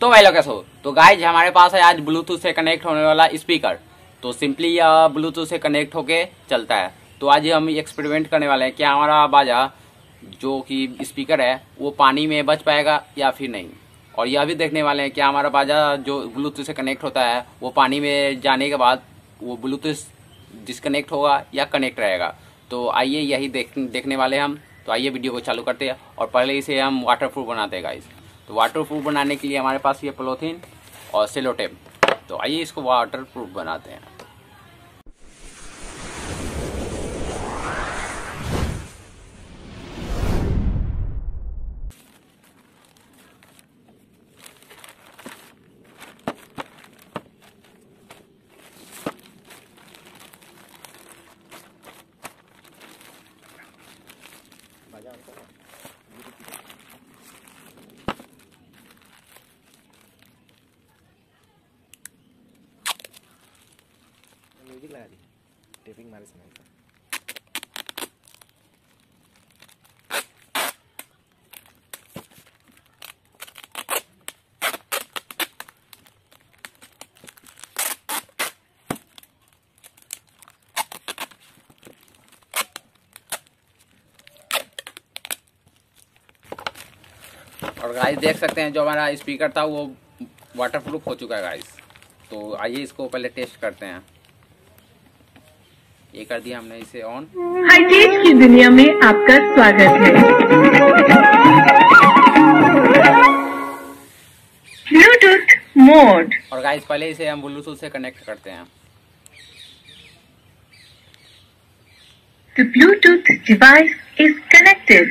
तो भाई लोग कैसे हो? तो गाइज़ हमारे पास है आज ब्लूटूथ से कनेक्ट होने वाला स्पीकर तो सिंपली यह ब्लूटूथ से कनेक्ट होके चलता है। तो आज हम एक्सपेरिमेंट करने वाले हैं कि हमारा बाजा जो कि स्पीकर है, वो पानी में बच पाएगा या फिर नहीं? और यह भी देखने वाले हैं कि हमारा बाजा जो ब्लूटूथ से कनेक्ट होता है, वो पानी में जाने के बाद वो ब्लूटूथ डिसकनेक्ट होगा या कनेक्ट रहेगा। तो आइए यही देख, देखने वाले हैं हम। तो आइए वीडियो को चालू करते हैं और पहले इसे हम वाटर प्रूफ बनाते हैं गाइस तो वाटर प्रूफ बनाने के लिए हमारे पास ये पोलोथीन और सेलो टेप तो आइए इसको वाटर प्रूफ बनाते हैं। म्यूज़िक लगा दी टेपिंग मारे समय का। और गाइस देख सकते हैं, जो हमारा स्पीकर था, वो वाटर प्रूफ हो चुका है गाइस तो आइए इसको पहले टेस्ट करते हैं। ये कर दिया हमने इसे ऑन हाईटेक की दुनिया में आपका स्वागत है। ब्लूटूथ मोड और गाइस पहले इसे हम ब्लूटूथ से कनेक्ट करते हैं। The Bluetooth device is connected.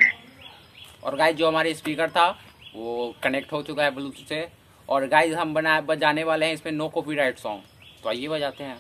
और गाइस जो हमारे स्पीकर था वो कनेक्ट हो चुका है ब्लूटूथ से। और गाइस हम बना बजाने वाले हैं इसमें नो कॉपीराइट सॉन्ग तो आइए बजाते हैं।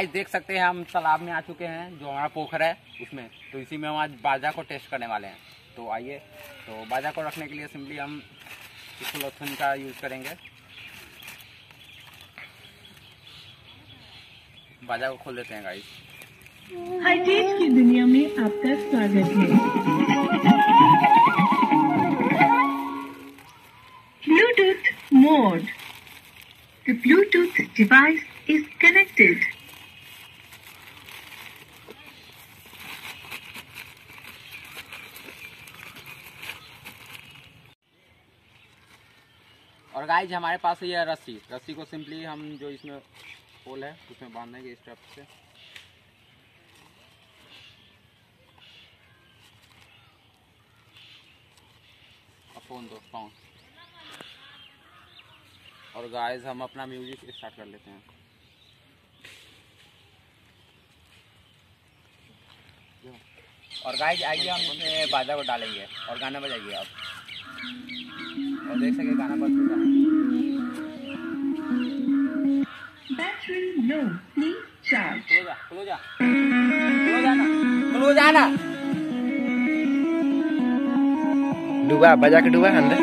गाइस देख सकते हैं, हम तालाब में आ चुके हैं, जो हमारा पोखर है उसमें। तो इसी में हम आज बाजा को टेस्ट करने वाले हैं। तो आइए तो बाजा को रखने के लिए सिंपली हम इस का यूज़ करेंगे। बाजा को खोल देते हैं गाइस हाईटेक की दुनिया में आपका स्वागत है। Bluetooth mode The Bluetooth device is connected. और गाइस हमारे पास ये रस्सी। रस्सी को सिंपली हम जो इसमें होल है, उसमें बाँध देंगे स्टेप से। फ़ोन दो फ़ोन और गाइस हम अपना म्यूज़िक स्टार्ट कर लेते हैं। और गाइस आइए हम बाजा को डालेंगे और गाना बजाइए आप। और देख सके गाना बंद चुका है। Battery low please charge close close close close डूबा बजा के डूबा अंदर।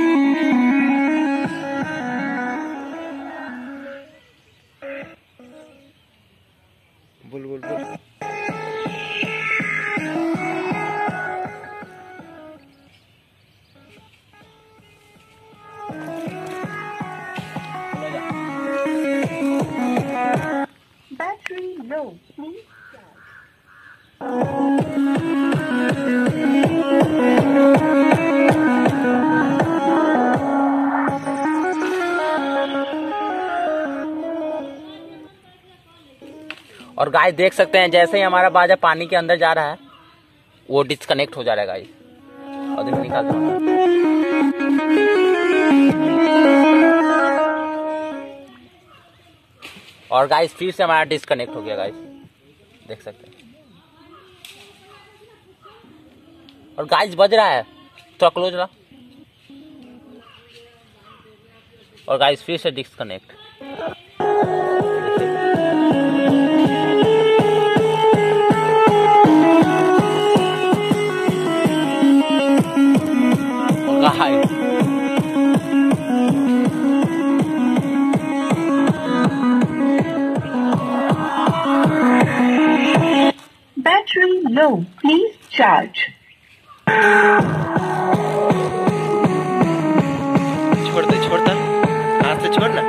Please और गाय देख सकते हैं, जैसे ही हमारा बाजा पानी के अंदर जा रहा है, वो डिस्कनेक्ट हो जा रहा है गाय और देखो, निकालता और गाइस फिर से हमारा डिस्कनेक्ट हो गया गाइस देख सकते हैं। और गाइस बज रहा है। थोड़ा क्लोज रहा। और गाइस फिर से डिस्कनेक्ट low. Please charge. छोड़ दे छोड़ दे हाथ से छोड़ ना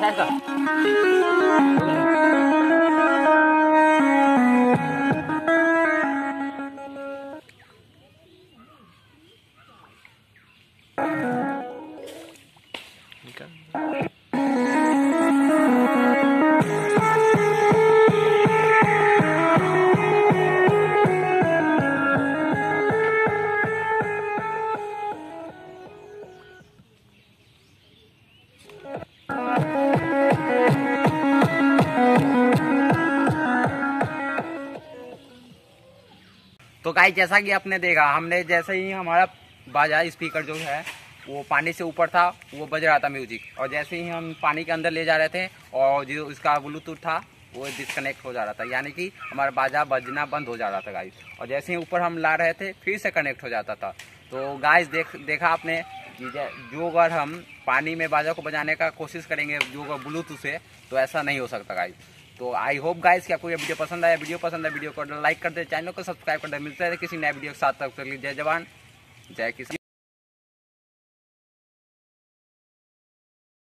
साइड कर निकाल तो गाइस जैसा कि आपने देखा, हमने जैसे ही हमारा बाजा स्पीकर जो है वो पानी से ऊपर था, वो बज रहा था म्यूज़िक। और जैसे ही हम पानी के अंदर ले जा रहे थे, और जो उसका ब्लूटूथ था, वो डिस्कनेक्ट हो जा रहा था। यानी कि हमारा बाजा बजना बंद हो जा रहा था गाइस और जैसे ही ऊपर हम ला रहे थे, फिर से कनेक्ट हो जाता था। तो गाइस देख, देखा आपने कि जो अगर हम पानी में बाजा को बजाने का कोशिश करेंगे, जो अगर ब्लूटूथ से तो ऐसा नहीं हो सकता गाइस तो आई होप गाइस कि आपको ये वीडियो पसंद आया। वीडियो पसंद है वीडियो को लाइक कर दे चैनल को सब्सक्राइब कर दे। मिलते हैं किसी नए वीडियो के साथ। तक जय जवान, जय किसान।